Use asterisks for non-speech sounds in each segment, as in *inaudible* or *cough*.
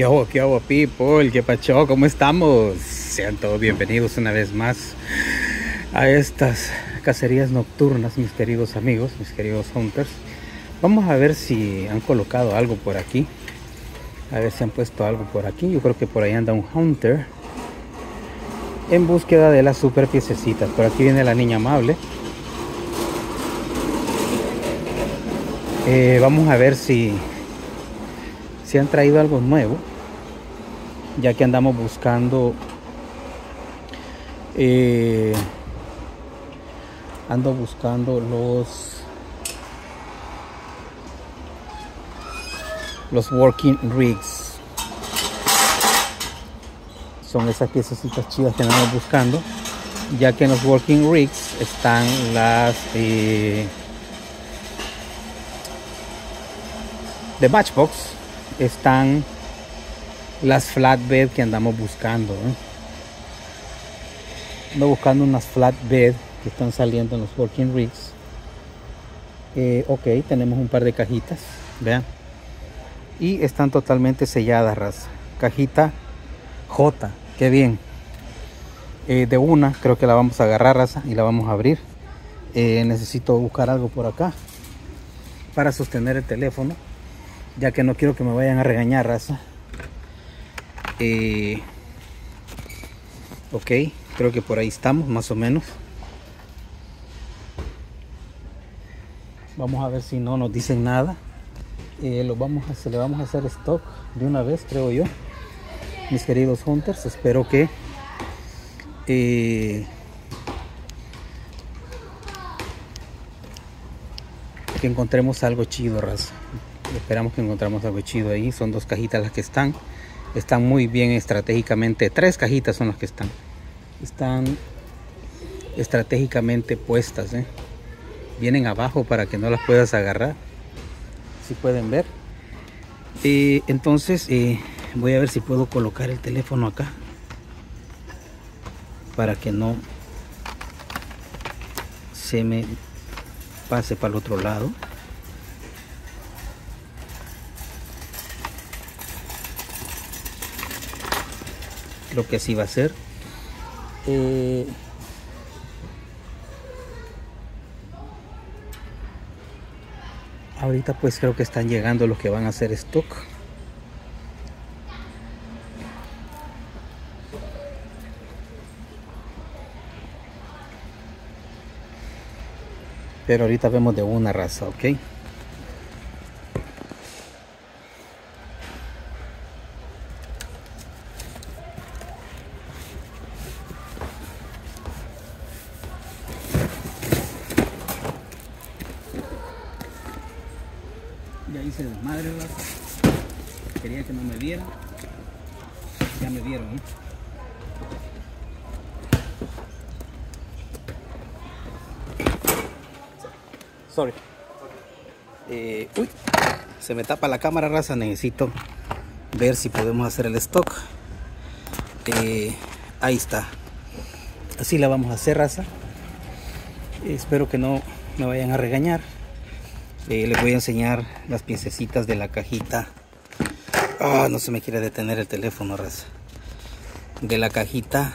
¿Qué hago, qué hago, people? ¿Qué pacho? ¿Cómo estamos? Sean todos bienvenidos una vez más a estas cacerías nocturnas, mis queridos amigos, mis queridos hunters. Vamos a ver si han colocado algo por aquí. A ver si han puesto algo por aquí. Yo creo que por ahí anda un hunter en búsqueda de las super piececitas. Por aquí viene la niña amable. Eh, vamos a ver si si han traído algo nuevo ya que andamos buscando eh, ando buscando los los working rigs. Son esas piececitas chidas que andamos buscando ya que en los working rigs están las eh, de Matchbox están las flatbed que andamos buscando. ¿eh? Ando buscando unas flatbed que están saliendo en los working rigs. Eh, ok, tenemos un par de cajitas, vean. Y están totalmente selladas, raza. Cajita J, qué bien. Eh, de una, creo que la vamos a agarrar, raza, y la vamos a abrir. necesito buscar algo por acá para sostener el teléfono ya que no quiero que me vayan a regañar raza eh, ok creo que por ahí estamos más o menos. Vamos a ver si no nos dicen nada. Eh, lo vamos a, se le vamos a hacer stock de una vez creo yo. Mis queridos hunters espero que eh, que encontremos algo chido raza. Esperamos que encontramos algo chido ahí. Son dos cajitas las que están están muy bien estratégicamente tres cajitas son las que están. Están estratégicamente puestas ¿eh? vienen abajo para que no las puedas agarrar si pueden ver. Eh, entonces eh, voy a ver si puedo colocar el teléfono acá para que no se me pase para el otro lado lo que así va a ser. Eh, ahorita pues creo que están llegando los que van a hacer stock. Pero ahorita vemos de una raza ok ya hice desmadre quería que no me vieran ya me vieron ¿eh? sorry eh, uy se me tapa la cámara raza. Necesito ver si podemos hacer el stock. Eh, ahí está. Así la vamos a hacer raza. Espero que no me vayan a regañar. Eh, les voy a enseñar las piececitas de la cajita. Ah, no se me quiere detener el teléfono raza. De la cajita.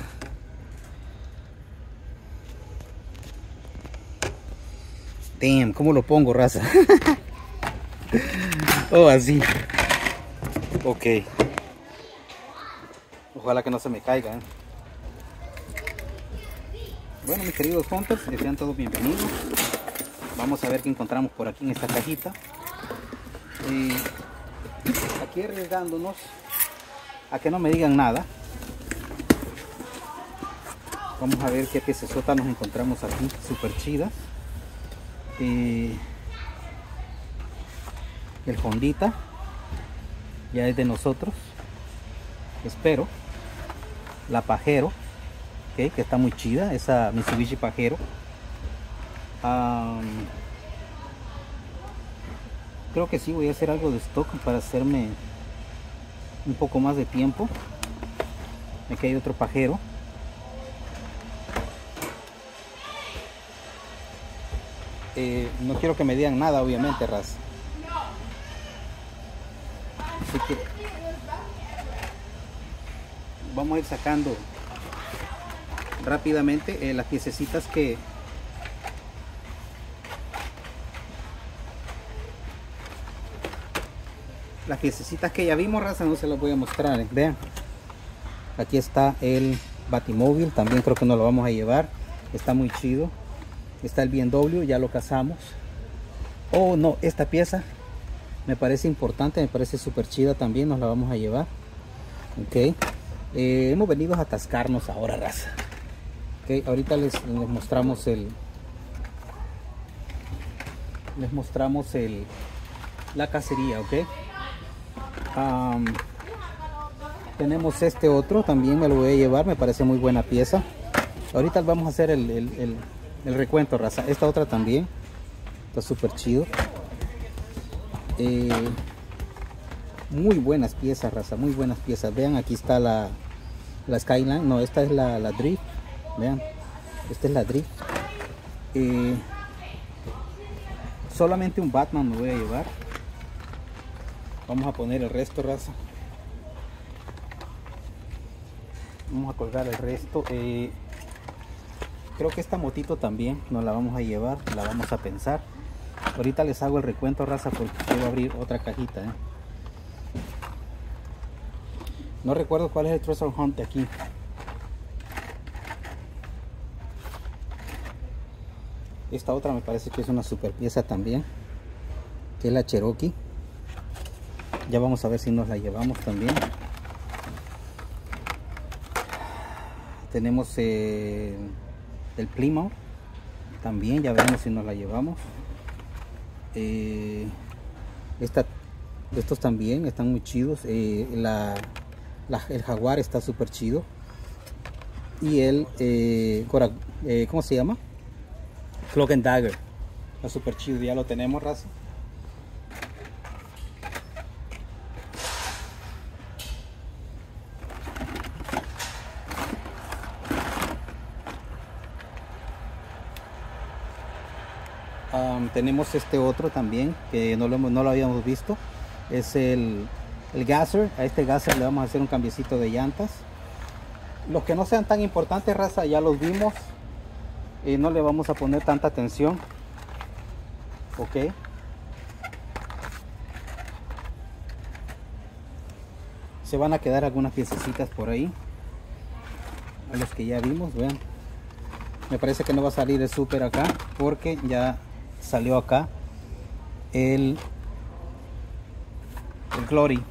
Damn cómo lo pongo raza *laughs* oh así. Ok. Ojalá que no se me caiga ¿eh? bueno mis queridos hunters sean todos bienvenidos. Vamos a ver qué encontramos por aquí en esta cajita. Y aquí arriesgándonos a que no me digan nada. Vamos a ver qué piecesota nos encontramos aquí super chida y el Hondita ya es de nosotros. Espero. La Pajero que está muy chida esa Mitsubishi Pajero. Creo que sí voy a hacer algo de stock para hacerme un poco más de tiempo. Aquí hay otro pajero. Eh, no quiero que me digan nada obviamente ras vamos a ir sacando rápidamente eh, las piececitas que las piececitas que ya vimos raza no se las voy a mostrar eh. vean. Aquí está el batimóvil también creo que no lo vamos a llevar está muy chido. Está el BMW ya lo cazamos. Oh no esta pieza me parece importante me parece súper chida también nos la vamos a llevar. Ok eh, hemos venido a atascarnos ahora raza ahorita les, mostramos el les mostramos el la cacería ok tenemos este otro, también me lo voy a llevar, me parece muy buena pieza. Ahorita vamos a hacer el, recuento, raza. Esta otra también, está súper chido. Eh, muy buenas piezas, raza, muy buenas piezas. Vean, aquí está la, la Skyline, no, esta es la, la Drift. Vean, esta es la Drift. Eh, solamente un Batman me voy a llevar vamos a poner el resto raza vamos a colgar el resto eh, creo que esta motito también nos la vamos a llevar la vamos a pensar ahorita les hago el recuento raza porque quiero abrir otra cajita ¿eh? No recuerdo cuál es el Treasure Hunt aquí. Esta otra me parece que es una super pieza también que es la Cherokee. Ya vamos a ver si nos la llevamos también. Tenemos eh, el Plymouth también ya veremos si nos la llevamos. Eh, estos también están muy chidos. Eh, el jaguar está súper chido y el ¿cómo se llama? Cloak and Dagger está súper chido ya lo tenemos raza tenemos este otro también que no lo, no lo habíamos visto. Es el, el Gasser. A este Gasser le vamos a hacer un cambiecito de llantas. Los que no sean tan importantes, raza, ya los vimos. Y no le vamos a poner tanta atención. Ok. Se van a quedar algunas piececitas por ahí. A los que ya vimos, vean. Me parece que no va a salir el super acá porque ya salió acá el, el Glory,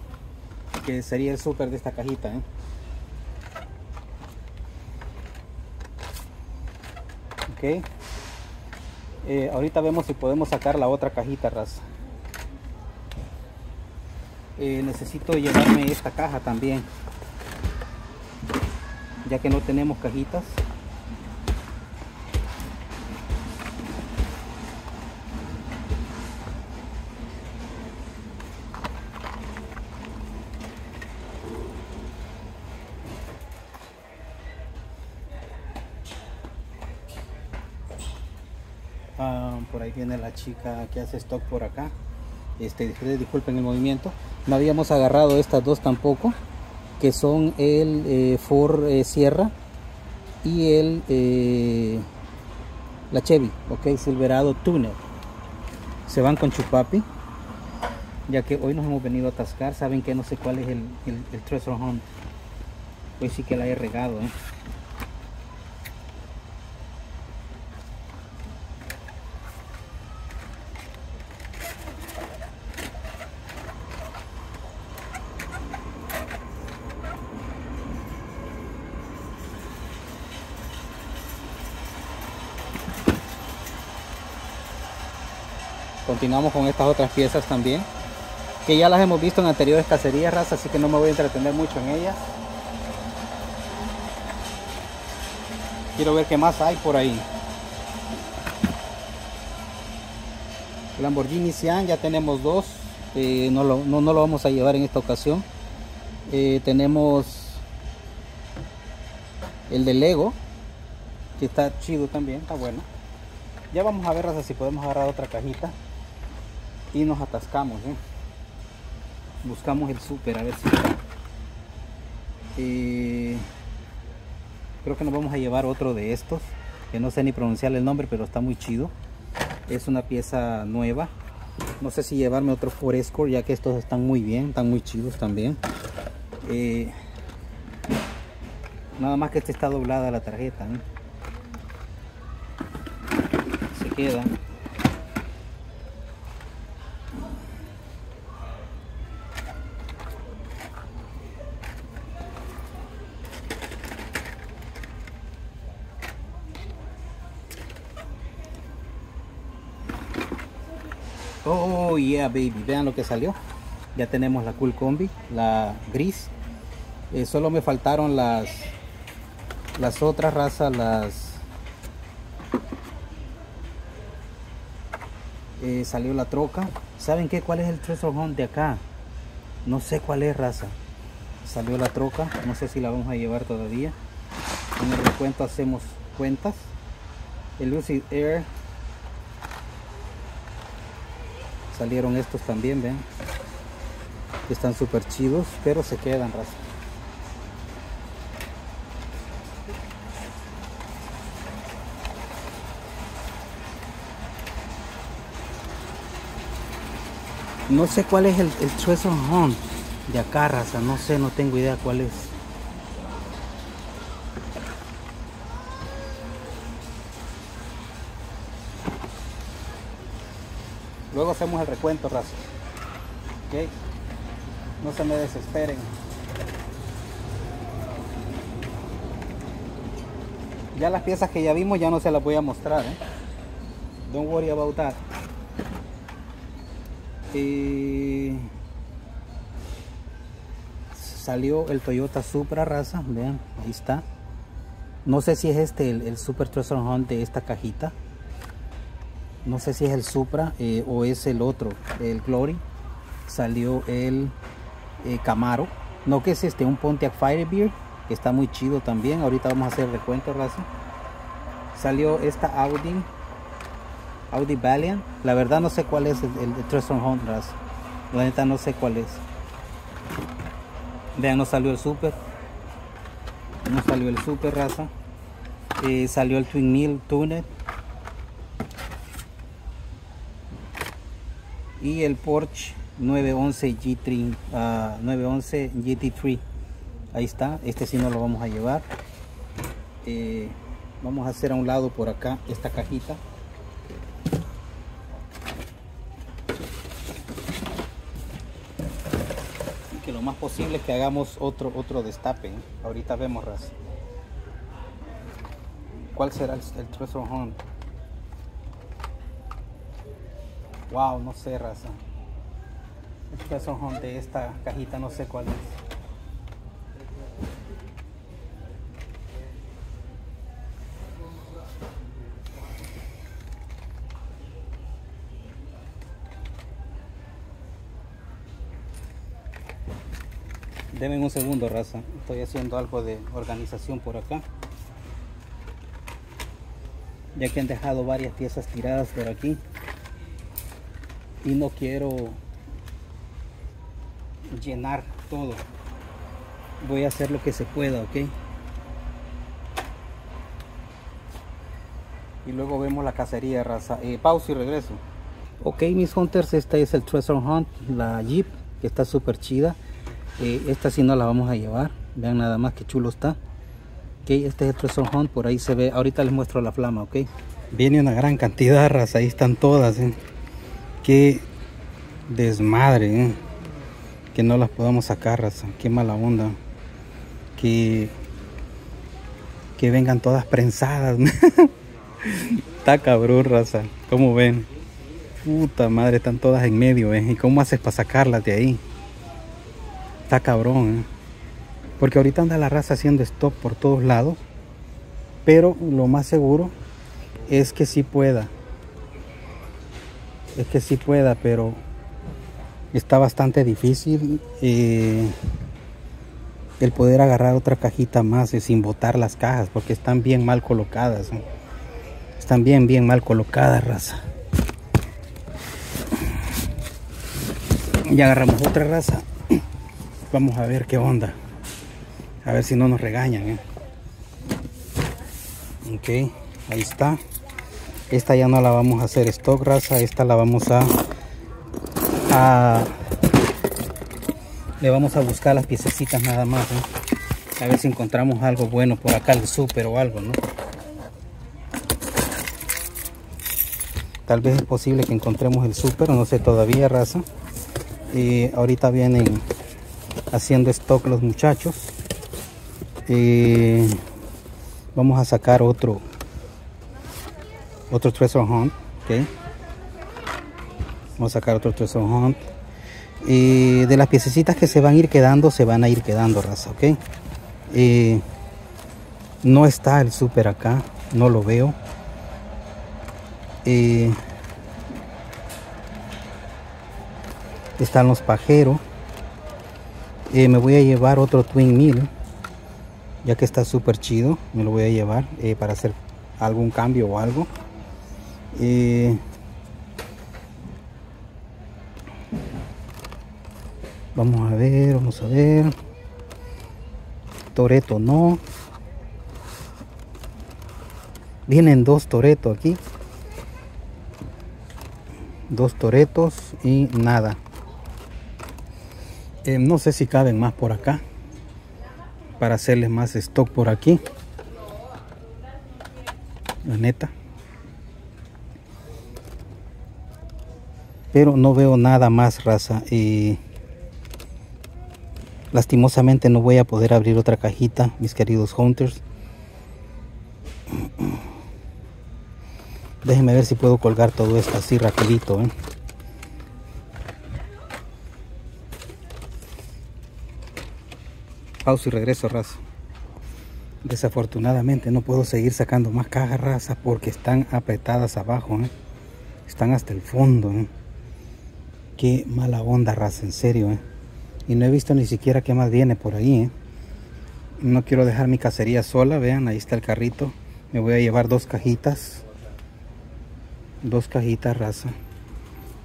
que sería el super de esta cajita. ¿eh? Ok. Eh, ahorita vemos si podemos sacar la otra cajita, raza. Eh, necesito llevarme esta caja también. Ya que no tenemos cajitas. Viene la chica que hace stock por acá. Este disculpen el movimiento. No habíamos agarrado estas dos tampoco que son el eh, Ford eh, Sierra y el eh, la Chevy ok Silverado Tuner. Se van con Chupapi ya que hoy nos hemos venido a atascar. Saben que no sé cuál es el, el, el Treasure Hunt. Hoy sí que la he regado. Continuamos con estas otras piezas también que ya las hemos visto en anteriores cacerías raza así que no me voy a entretener mucho en ellas. Quiero ver qué más hay por ahí. Lamborghini Sian ya tenemos dos eh, no, lo, no, lo, vamos a llevar en esta ocasión. Eh, tenemos el de Lego que está chido también está bueno. Ya vamos a ver si podemos agarrar otra cajita y nos atascamos ¿eh? buscamos el super a ver si Eh, creo que nos vamos a llevar otro de estos, que no sé ni pronunciar el nombre, pero está muy chido. Es una pieza nueva. No sé si llevarme otro Forescore, ya que estos están muy bien, están muy chidos también. Eh, nada más que este está doblada la tarjeta. Se queda. Baby, vean lo que salió. Ya tenemos la Cool Combi, la gris. Eh, solo me faltaron las las otras razas, las eh, salió la troca. ¿Saben qué? ¿Cuál es el Treasure Hunt de acá? No sé cuál es raza. Salió la troca, no sé si la vamos a llevar todavía. En el recuento hacemos cuentas. El Lucid Air salieron estos también ven están súper chidos pero se quedan raza. No sé cuál es el, el de acá raza. No sé no tengo idea cuál es hacemos el recuento, raza. ¿Ok? No se me desesperen. Ya las piezas que ya vimos ya no se las voy a mostrar. ¿eh? Don't worry about that. Y salió el Toyota Supra raza. Vean, ahí está. No sé si es este el, el Super Treasure Hunt de esta cajita no sé si es el Supra eh, o es el otro, el Glory. Salió el eh, Camaro. No que es este, un Pontiac Firebird, que está muy chido también. Ahorita vamos a hacer recuento, raza. Salió esta Audi, Audi Valiant. La verdad no sé cuál es el, el, Hunt, raza. La neta no sé cuál es. Vean, no salió el Super. No salió el Super, raza. Eh, salió el Twin Mill Tuner y el Porsche 911 G3 uh, 911 GT3 ahí está este sí no lo vamos a llevar. Eh, vamos a hacer a un lado por acá esta cajita. Que lo más posible es que hagamos otro otro destape ¿eh? ahorita vemos ras cuál será el, el Treasure Wow, no sé, raza. Estos son de esta cajita, no sé cuál es. Deme un segundo, raza. Estoy haciendo algo de organización por acá. Ya que han dejado varias piezas tiradas por aquí y no quiero llenar todo. Voy a hacer lo que se pueda ok y luego vemos la cacería raza. Eh, pausa y regreso. Ok mis hunters esta es el treasure hunt la jeep que está súper chida. Eh, esta sí no la vamos a llevar. Vean nada más que chulo está. Ok este es el treasure hunt por ahí se ve. Ahorita les muestro la flama ok viene una gran cantidad raza. Ahí están todas ¿eh? Qué desmadre ¿eh? que no las podamos sacar raza. qué mala onda que que vengan todas prensadas *laughs* está cabrón raza como ven puta madre están todas en medio ¿eh? y cómo haces para sacarlas de ahí está cabrón ¿eh? porque ahorita anda la raza haciendo stop por todos lados pero lo más seguro es que sí pueda es que sí pueda, pero está bastante difícil eh, el poder agarrar otra cajita más eh, sin botar las cajas porque están bien mal colocadas. Están bien, bien mal colocadas, raza. Ya agarramos otra raza. Vamos a ver qué onda. A ver si no nos regañan. ¿eh? Ok, ahí está. Esta ya no la vamos a hacer stock raza. Esta la vamos a, le vamos a buscar las piececitas nada más. A ver si encontramos algo bueno por acá, el súper o algo, ¿no? Tal vez es posible que encontremos el súper, no sé todavía, raza. Y ahorita vienen haciendo stock los muchachos. Y vamos a sacar otro otro treasure hunt. ¿okay? Vamos a sacar otro treasure hunt. Y de las piececitas que se van a ir quedando, se van a ir quedando, raza, ¿ok? No está el súper acá, no lo veo. Eh, están los pajeros. Eh, me voy a llevar otro Twin Mill. Ya que está súper chido. Me lo voy a llevar eh, para hacer algún cambio o algo. Vamos a ver, vamos a ver. Toreto no. Vienen dos toretos aquí dos toretos y nada eh, no sé si caben más por acá para hacerles más stock por aquí la neta pero no veo nada más raza y lastimosamente no voy a poder abrir otra cajita mis queridos hunters Déjenme ver si puedo colgar todo esto así rapidito. ¿eh? Pausa y regreso, raza. Desafortunadamente no puedo seguir sacando más cajas, raza, porque están apretadas abajo. ¿eh? Están hasta el fondo. ¿eh? Qué mala onda, raza, en serio. ¿eh? Y no he visto ni siquiera qué más viene por ahí. ¿eh? No quiero dejar mi cacería sola. Vean, ahí está el carrito. Me voy a llevar dos cajitas dos cajitas raza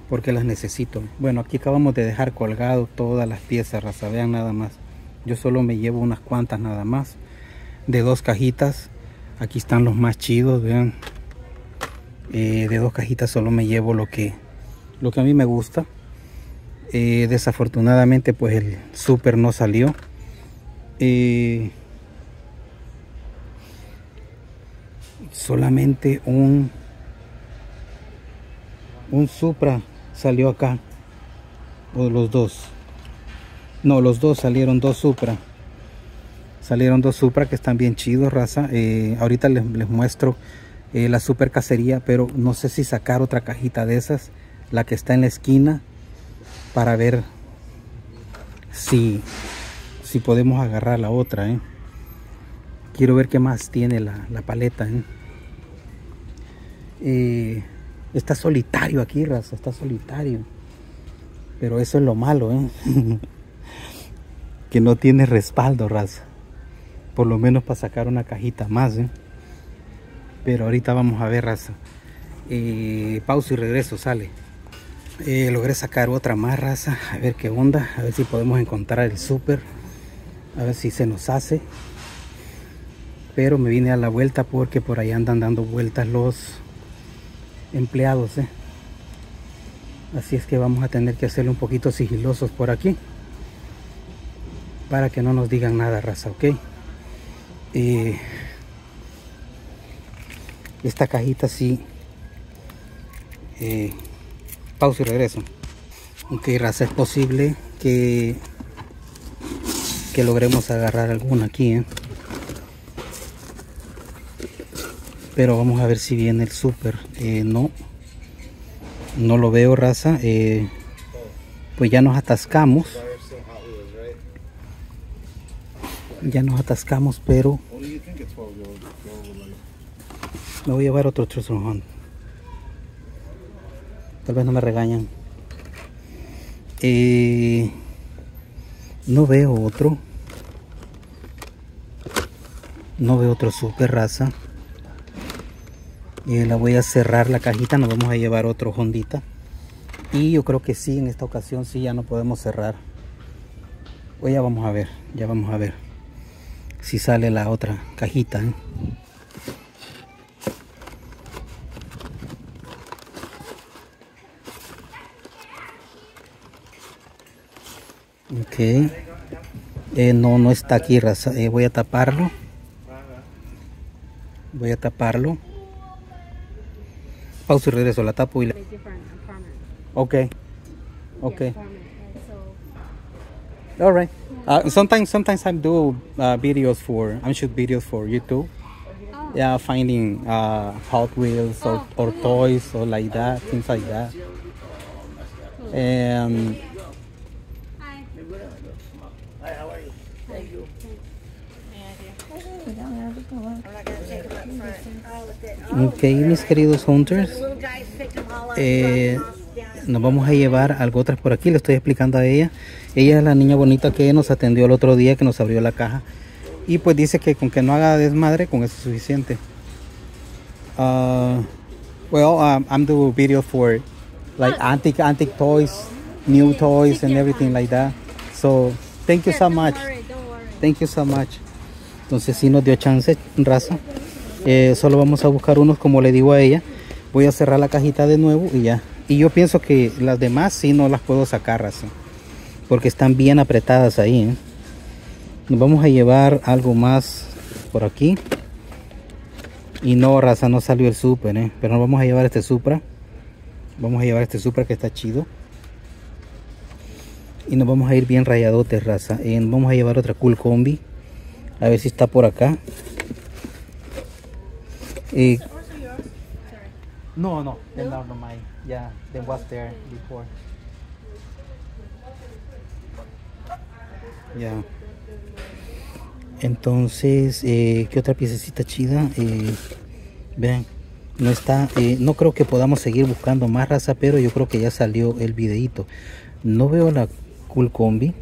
porque las necesito bueno aquí acabamos de dejar colgado todas las piezas raza vean nada más yo solo me llevo unas cuantas nada más de dos cajitas aquí están los más chidos vean eh, de dos cajitas solo me llevo lo que lo que a mí me gusta eh, desafortunadamente pues el super no salió. Eh, solamente un un Supra salió acá. O los dos. No los dos salieron dos Supra. Salieron dos Supra que están bien chidos raza. Eh, ahorita les, muestro eh, la super cacería pero no sé si sacar otra cajita de esas. La que está en la esquina para ver si si podemos agarrar la otra ¿eh? quiero ver qué más tiene la, la paleta ¿eh? Está solitario aquí, raza, está solitario. Pero eso es lo malo, ¿eh? *laughs* que no tiene respaldo, raza. Por lo menos para sacar una cajita más, ¿eh? Pero ahorita vamos a ver, raza. Eh, pausa y regreso, sale. Eh, logré sacar otra más, raza. A ver qué onda. A ver si podemos encontrar el súper. A ver si se nos hace. Pero me vine a la vuelta porque por ahí andan dando vueltas los empleados ¿eh? así es que vamos a tener que hacerle un poquito sigilosos por aquí para que no nos digan nada raza ok esta cajita sí eh, pausa y regreso. Ok raza es posible que que logremos agarrar alguna aquí ¿eh? pero vamos a ver si viene el super eh, no. No lo veo raza. Eh, pues ya nos atascamos. Ya nos atascamos pero me voy a llevar otro Treasure tal vez no me regañan eh, no veo otro no veo otro super raza la voy a cerrar la cajita nos vamos a llevar otro hondita y yo creo que sí en esta ocasión sí ya no podemos cerrar pues ya vamos a ver ya vamos a ver si sale la otra cajita. ¿eh? Ok. Eh, no, no está aquí, raza. Eh, voy a taparlo. Voy a taparlo. Pausa y regreso. La tapo y le... Ok. Ok. All right. Uh, sometimes, sometimes I do uh, videos for, I shoot videos for YouTube. Oh. Yeah, finding uh, Hot Wheels or, or toys or like that, things like that. And Ok, mis queridos hunters, eh, nos vamos a llevar algo otras por aquí. Le estoy explicando a ella. Ella es la niña bonita que nos atendió el otro día, que nos abrió la caja. Y pues dice que con que no haga desmadre, con eso es suficiente. Uh, well, um, I'm doing video for like antique antique toys, new toys, and everything like that. So thank you so much. Thank you so much. Entonces sí nos dio chance, raza. Eh, solo vamos a buscar unos como le digo a ella. Voy a cerrar la cajita de nuevo y ya. Y yo pienso que las demás sí no las puedo sacar, raza. Porque están bien apretadas ahí. ¿eh? Nos vamos a llevar algo más por aquí. Y no, raza, no salió el super, ¿eh? Pero nos vamos a llevar este Supra. Vamos a llevar este Supra que está chido. Y nos vamos a ir bien rayadotes, raza. Eh, vamos a llevar otra cool combi. A ver si está por acá. Eh, no, no, the normal mine. Yeah, the was there before. Yeah. Entonces, eh, ¿qué otra piececita chida? Eh, vean, no está, eh, no creo que podamos seguir buscando más raza, pero yo creo que ya salió el videito. No veo la cool combi.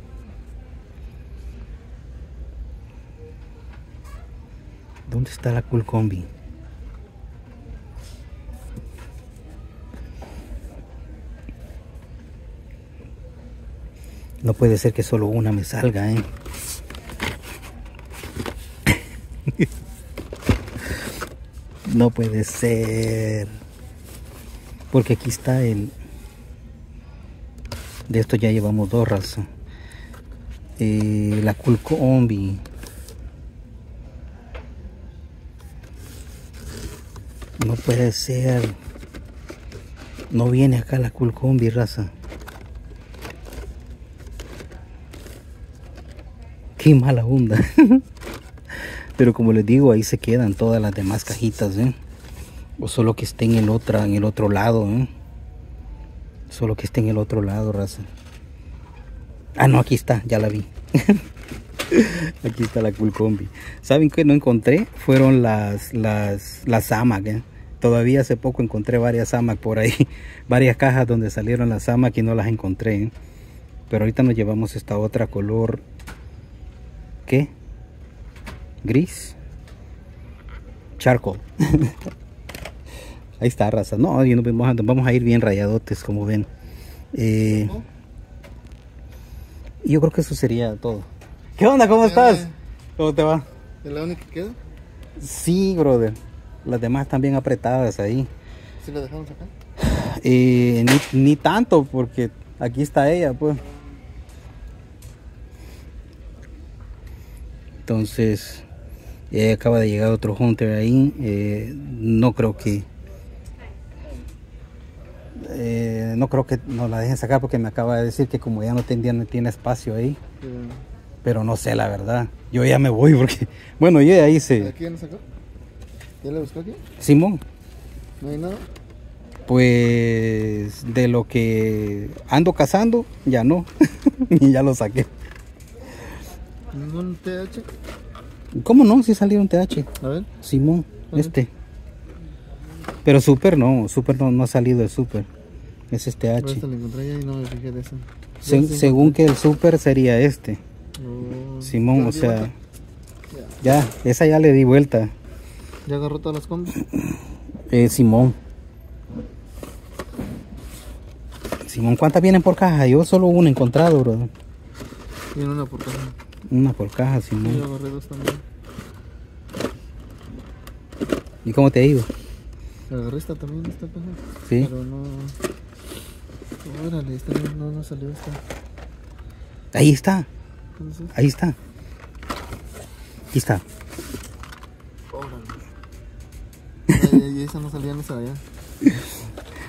¿Dónde está la cool combi? No puede ser que solo una me salga, ¿eh? no puede ser. Porque aquí está el... De esto ya llevamos dos razas. Eh, la cool combi. No puede ser. No viene acá la cool combi, raza. Mala onda. *laughs* Pero como les digo, ahí se quedan todas las demás cajitas, ¿eh? O solo que esté en el otro, en el otro lado, ¿eh? Solo que esté en el otro lado, raza. Ah, no, aquí está, ya la vi. *laughs* aquí está la cool combi. ¿Saben qué no encontré? Fueron las, las, las AMAC, ¿eh? Todavía hace poco encontré varias AMAC por ahí. *laughs* varias cajas donde salieron las AMAC y no las encontré. Pero ahorita nos llevamos esta otra color. ¿Qué? Gris. Charcoal. *laughs* Ahí está, raza. No, y nos vamos, a, nos vamos a ir bien rayadotes, como ven. Eh, yo creo que eso sería todo. ¿Qué onda? ¿Cómo ¿Qué estás? ¿Cómo te va? ¿Es la única que queda? Sí, brother. Las demás están bien apretadas ahí. ¿Sí la dejamos acá? *sighs* Eh, ni, ni tanto, porque aquí está ella, pues. Entonces, eh, acaba de llegar otro hunter ahí. eh, no creo que. eh, no creo que nos la dejen sacar porque me acaba de decir que como ya no no tiene espacio ahí. Pero, Pero no sé la verdad. Yo ya me voy porque. *laughs* Bueno, yo ya hice. ¿Aquí ya la sacó? ¿Ya la buscó aquí? Simón, ¿No hay nada? Pues de lo que ando cazando, ya no. *laughs* y ya lo saqué. ¿Ningún TH? ¿Cómo no? Si salieron TH. A ver. Simón, este. Pero super no, super no, no ha salido el super. Es este H. encontré y no me fijé de eso. Se- Sí, sí, según que el super sería este. Oh, Simón, ¿ya o sea, ya, esa ya le di vuelta. ¿Ya agarró todas las combis? Eh, Simón. Simón, ¿cuántas vienen por caja? Yo solo una he encontrado, bro. Tiene una por caja. Una por caja, Sí, Simón. agarré dos también. ¿Y cómo te ha ido? Agarré esta también, esta caja. Sí. Pero no. Órale, esta no, no, no salió esta. Ahí está, ahí está. Aquí está. órale. Y, esa no salía de allá.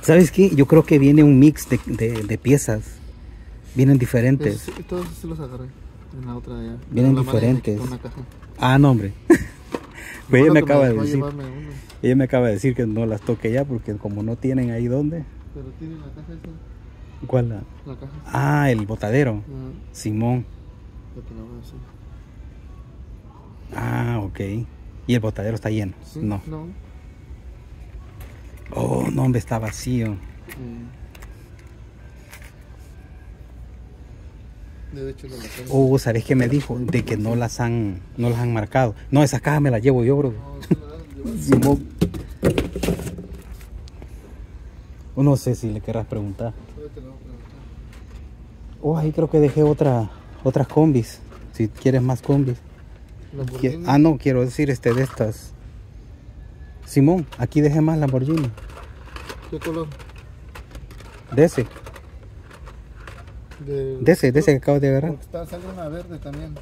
¿Sabes qué? Yo creo que viene un mix de, de- de piezas. Vienen diferentes. Sí, todos sí los agarré. En la otra allá. Vienen la diferentes. quitó Una caja. Ah, no, hombre. *laughs* Pues ella me acaba de decir. Ella me acaba de decir que no las toque ya porque como no tienen ahí dónde. Pero tiene la caja esa. ¿Cuál? la? La caja. Ah, el botadero. Simón. Ah, ok. Y el botadero está lleno. Sí, No. No. Oh, no, hombre, está vacío. Mm. De hecho, lo dejé. Oh, ¿sabes qué me dijo? De que no las han, no las han marcado. No, esas cajas me las llevo yo, bro. No, se la dan de llevar. Simón. O no sé si le querrás preguntar. Oh, ahí creo que dejé otra, otras combis. Si quieres más combis. Ah, no, quiero decir este de estas. Simón, aquí dejé más Lamborghini. ¿Qué color? De ese, De, de ese, de ese que acabo de agarrar. Porque está, sale una verde también. *coughs*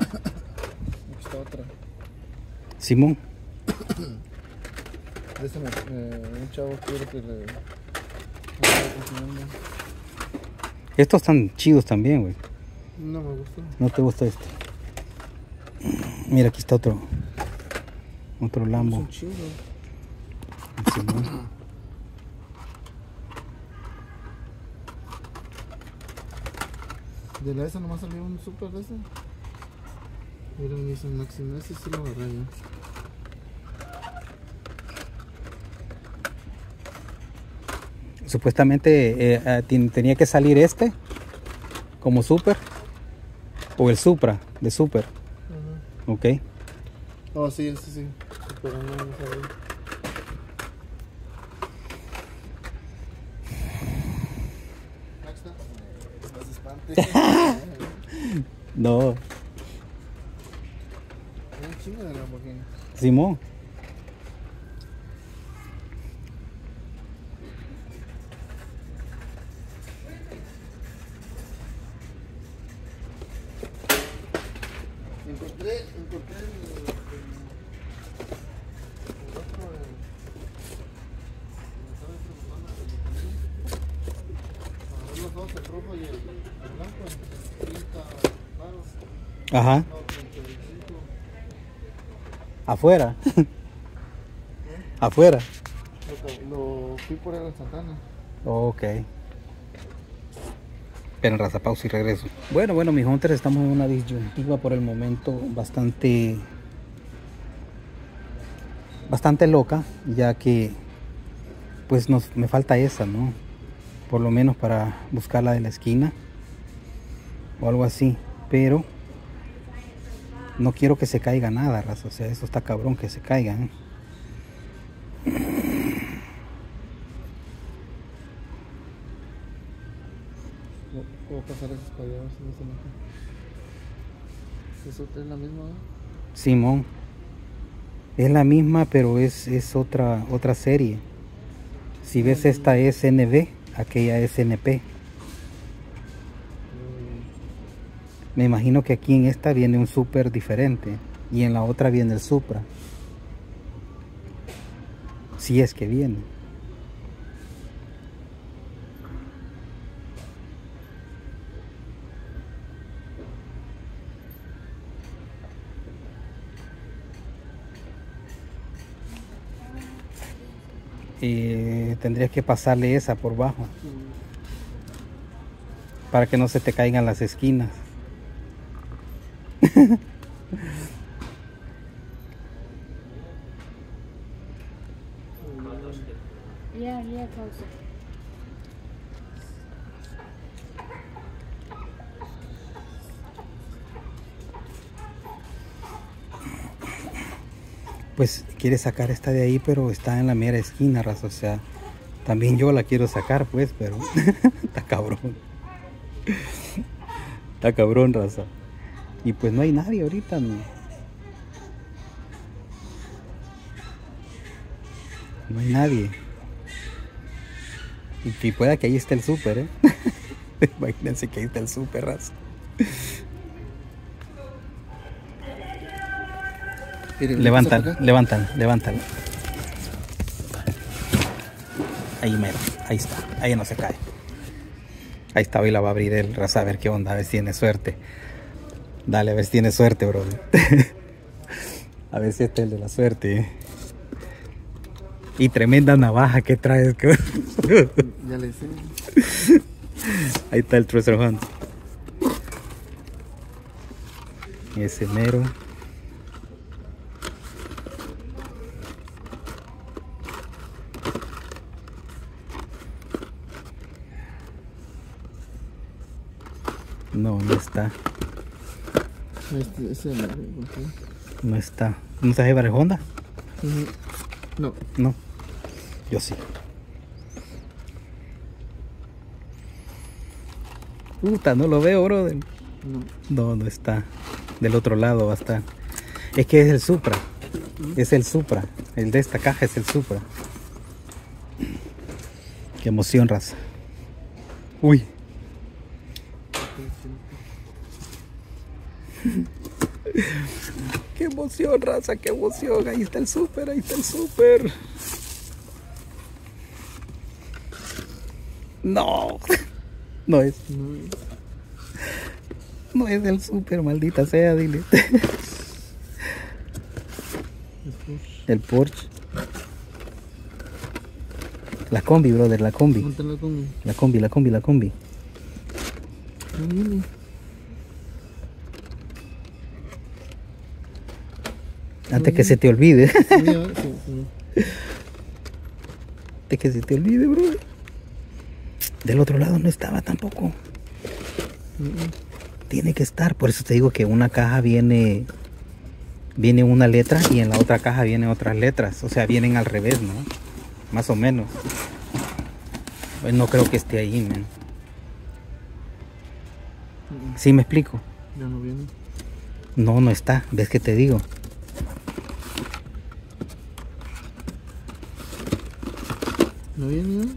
Aquí está otra. Simón. *coughs* Ese me, me- un chavo quiere que le. Estos están chidos también, güey. No me gustó. ¿No te gusta este? Mira, aquí está otro. Otro Lambo. Son chidos. Simón. De la esa nomás salió un super de ese. Miren, un Nissan Maxima. Ese sí lo agarré yo. Supuestamente eh, eh, ten- tenía que salir este como Super o el Supra de Super, Ajá. ¿ok? Oh, sí, ese sí. Pero no, no sabía. Ahí está. *laughs* No se espante. No, Hay un chingo de Lamborghini. Simón. Encontré, encontré el otro, el, me estaba preguntando el- a ver los dos, el rojo y el, el blanco, en 30 varos, Ajá, no, 35. afuera. *laughs* afuera. Lo fui por el Santana. Ok. Pero en raza pausa y regreso. Bueno, bueno, mis hunters, estamos en una disyuntiva por el momento bastante. bastante loca, ya que. pues nos, me falta esa, ¿no? Por lo menos para buscar la de la esquina o algo así. Pero. No quiero que se caiga nada, raza. O sea, eso está cabrón que se caiga, ¿eh? Puedo pasar esos enoja. ¿Eso es la misma? Simón. Es la misma, pero es, es otra, otra serie. Si ves esta es NB, aquella es NP. Me imagino que aquí en esta viene un Super diferente y en la otra viene el Supra. Si es que viene. Eh, tendrías que pasarle esa por bajo para que no se te caigan las esquinas. Pues quiere sacar esta de ahí, pero está en la mera esquina, raza. O sea, también yo la quiero sacar, pues, pero *laughs* está cabrón. Está cabrón, raza. Y pues no hay nadie ahorita, no. No hay nadie. Y que pueda que ahí esté el súper, ¿eh? *laughs* Imagínense que ahí está el súper, raza. Levantan, levantan, levantan. Ahí mero, ahí está, ahí no se cae. Ahí está, hoy la va a abrir el raza a ver qué onda, a ver si tiene suerte. Dale, a ver si tiene suerte, bro. *laughs* a ver si este es el de la suerte. eh. Y tremenda navaja que traes. *laughs* Ya le sé. Ahí está el treasure hunt. Ese mero. No, no está. Este, ese es el ok. No está. ¿No está llevar el Honda? No, No. Yo sí. Puta, no lo veo, brother. no. No, no está. Del otro lado va a estar. Es que es el Supra. Es el Supra. El de esta caja es el Supra. Qué emoción, raza. Uy. Qué emoción, raza, qué emoción. Ahí está el Super, ahí está el Super. No. No es. No, es el super, maldita sea, dile. El Porsche. La combi, brother, la combi. Montalo con. La combi, la combi, la combi. Que se te olvide. Antes que se te olvide, brother. Del otro lado no estaba tampoco. Tiene que estar. Por eso te digo que una caja viene. Viene una letra y en la otra caja vienen otras letras. O sea, vienen al revés, ¿no? Más o menos. Pues no creo que esté ahí, man. ¿Sí me explico? Ya no viene. No, no está. ¿Ves que te digo?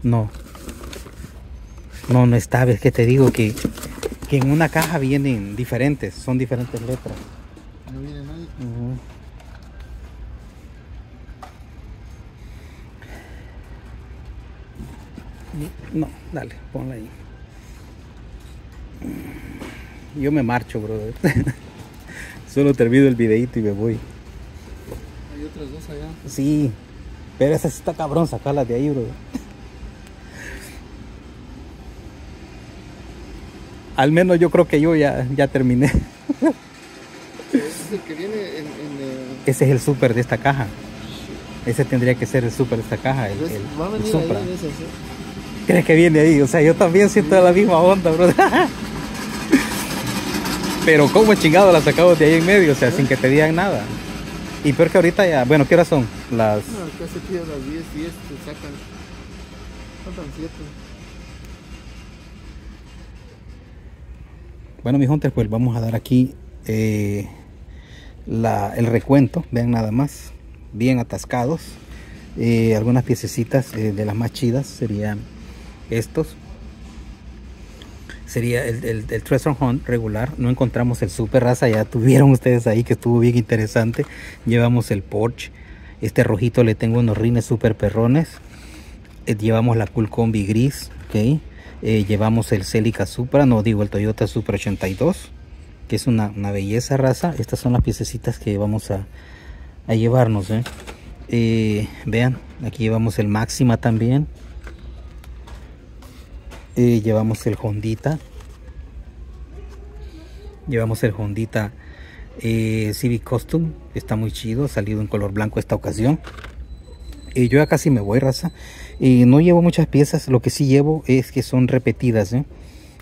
¿No? No. No, está. ¿Ves que te digo que, que en una caja vienen diferentes? Son diferentes letras. No viene nadie. No, dale, ponla ahí. Yo me marcho, brother. *laughs* Solo termino el videito y me voy. Hay otras dos allá. Sí, pero esa sí está cabrón, sacarla de ahí, brother. Al menos yo creo que yo ya, ya terminé. Ese es el que viene en. en eh, Ese es el super de esta caja. Ese tendría que ser el super de esta caja, el, el- va a el venir Supra. ahí de esas, ¿eh? ¿Crees que viene ahí? O sea, yo también siento la misma onda, bro. Pero cómo chingado la sacamos de ahí en medio, o sea, sin que te digan nada. Y peor que ahorita ya, bueno, ¿qué horas son? Las... No, pide a las 10, 10 te sacan. Faltan 7. Bueno, mis hunters, pues vamos a dar aquí eh, el recuento. Vean nada más, bien atascados. Eh, algunas piececitas eh, de las más chidas serían estos. Sería el, el, el Treasure Hunt regular. No encontramos el Super Raza. Ya tuvieron ustedes ahí que estuvo bien interesante. Llevamos el Porsche. Este rojito le tengo unos rines super perrones. Llevamos la Cool Combi gris. ok. Eh, llevamos el Celica Supra. No digo el Toyota Supra 82. Que es una, una belleza raza. Estas son las piececitas que vamos a, a llevarnos. ¿eh? Eh, vean, aquí llevamos el Máxima también. Llevamos el Hondita. Llevamos el Hondita Civic Custom. Está muy chido. Salido en color blanco esta ocasión. Y yo ya casi me voy, raza. Y no llevo muchas piezas. Lo que sí llevo es que son repetidas. ¿eh?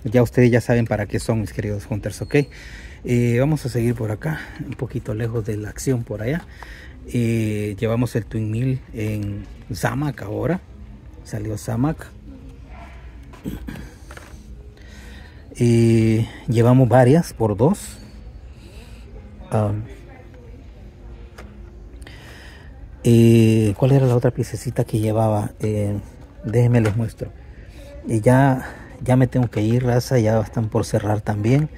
Ya ustedes ya saben para qué son, mis queridos hunters, ¿ok? Eh, vamos a seguir por acá. Un poquito lejos de la acción por allá. Eh, llevamos el Twin Mill en Zamac ahora. Salió Zamac. Eh, llevamos varias por dos. Um, eh, ¿Cuál era la otra piececita que llevaba? Eh, déjenme les muestro. Y ya, ya me tengo que ir, raza. Ya están por cerrar también.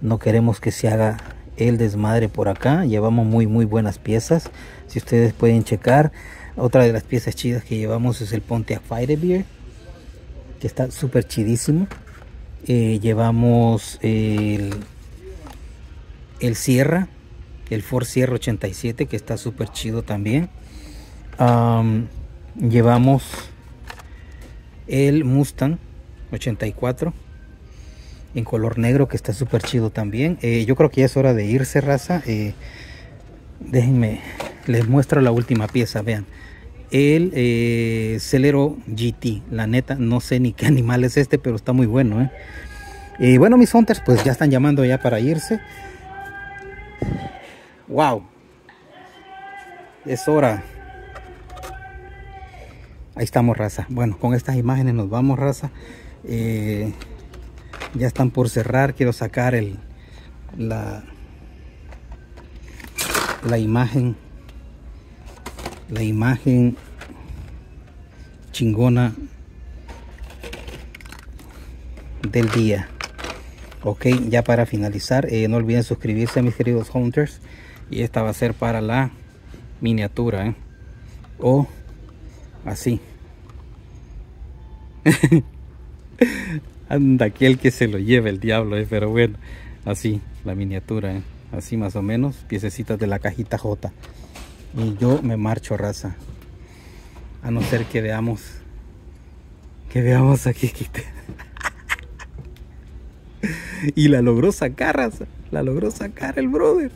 No queremos que se haga el desmadre por acá. Llevamos muy, muy buenas piezas. Si ustedes pueden checar. Otra de las piezas chidas que llevamos es el Pontiac Firebeer. Que está súper chidísimo. Eh, llevamos el, el Sierra. El Ford Sierra 87 que está súper chido también. Am, llevamos el Mustang 84 en color negro que está súper chido también. Eh, yo creo que ya es hora de irse, raza. Eh, déjenme, les muestro la última pieza, vean. El eh, Celero GT, la neta, no sé ni qué *laughs* animal es este, pero está muy bueno. bueno, mis hunters, pues ya están llamando ya para irse. Wow, es hora. Ahí estamos, raza. Bueno, con estas imágenes nos vamos, raza. Eh, ya están por cerrar. Quiero sacar el la la imagen la imagen chingona del día. Ok, ya para finalizar, eh, no olviden suscribirse a mis queridos hunters. Y esta va a ser para la miniatura, ¿eh? O así. *laughs* Anda aquel que se lo lleve el diablo, ¿eh? pero bueno, así, la miniatura, ¿eh? así más o menos, piececitas de la cajita J. Y yo me marcho, raza. A no ser que veamos, que veamos aquí. *laughs* y la logró sacar, raza. La logró sacar el brother.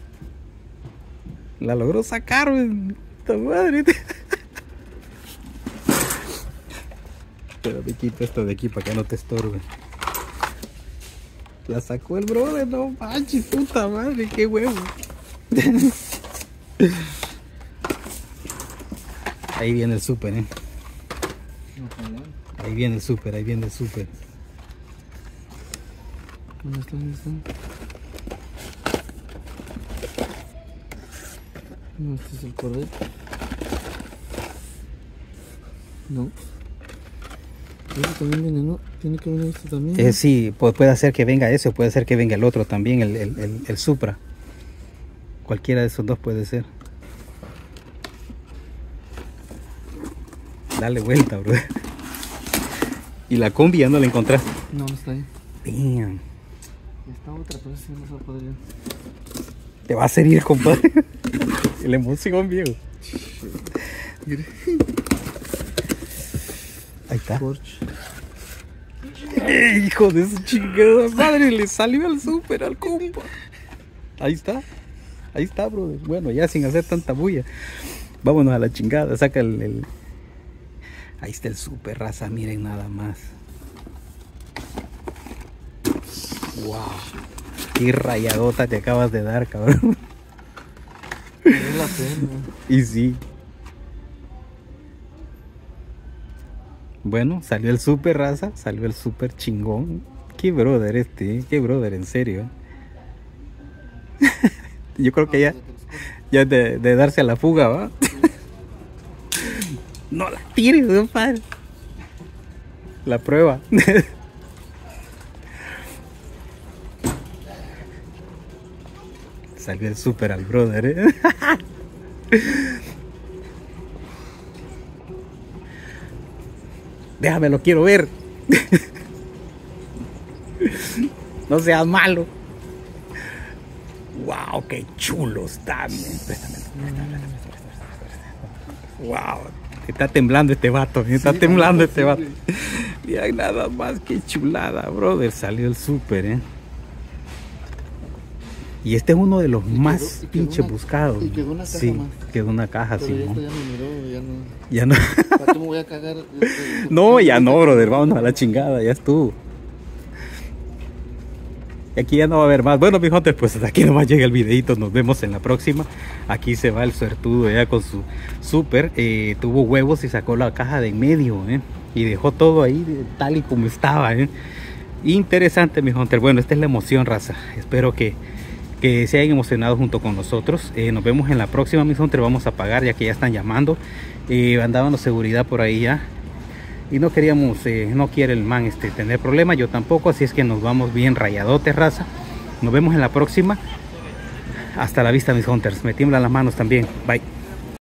La logró sacar, güey. Puta madre. Pero me quito esto de aquí para que no te estorbe. La sacó el brother, no manches, puta madre, qué huevo. Ahí viene el súper, eh. Ahí viene el súper, ahí viene el súper. ¿Dónde está? ¿Dónde está? Este es el correcto. No. Este también viene, ¿no? Tiene que venir este también. Eh, sí, pu- puede ser que venga ese, o puede ser que venga el otro también, el, el, el- el Supra. Cualquiera de esos dos puede ser. Dale vuelta, bro. *laughs* Y la combi ya no la encontraste. No, no está ahí. Damn. Está otra, pero sí no se va a poder ir. Te va a hacer ir, compadre. *laughs* La emoción, viejo. Mire. Ahí está. ¡Eh, hijo de su chingada madre! Le salió al súper al compa. Ahí está. Ahí está, brother. Bueno, ya sin hacer tanta bulla. Vámonos a la chingada. Saca el. el- Ahí está el súper, raza. Miren nada más. ¡Wow! Qué rayadota te acabas de dar, cabrón. Pena. Y sí. Bueno, salió el super raza, salió el super chingón. Qué brother este, eh, qué brother, en serio. eh. *laughs* Yo creo que ya, ya de, de darse a la fuga, ¿va? *laughs* no la tires, compadre. La prueba. *laughs* Salió el super al brother, ¿eh? Déjame, lo quiero ver. no seas malo. Wow, qué chulo está. Wow, está temblando este vato. Está Sí, temblando este vato. Mira nada más que chulada, brother. Salió el súper, eh. Y este es uno de los Y más quedó pinches una- buscados. y quedó una caja sí, más. quedó una caja, sí. ya ¿no? ya no. ¿Para qué me voy a cagar? *laughs* No, ya no, brother. Vámonos a la chingada, ya estuvo. Y aquí ya no va a haber más. Bueno, mis hunters, pues hasta aquí nomás llega el videito. Nos vemos en la próxima. Aquí se va el suertudo ya con su super. eh, tuvo huevos y sacó la caja de en medio, ¿eh? Y dejó todo ahí de- tal y como estaba, ¿eh? Interesante, mi Hunter. Bueno, esta es la emoción, raza. Espero que, que se hayan emocionado junto con nosotros. Eh, nos vemos en la próxima, mi Hunter. Vamos a pagar ya que ya están llamando. Eh, andábamos seguridad por ahí ya. Y no queríamos, eh, no quiere el man este, tener problemas. Yo tampoco. Así es que nos vamos bien rayadote, raza. Nos vemos en la próxima. Hasta la vista, mis hunters. Me tiemblan las manos también. Bye.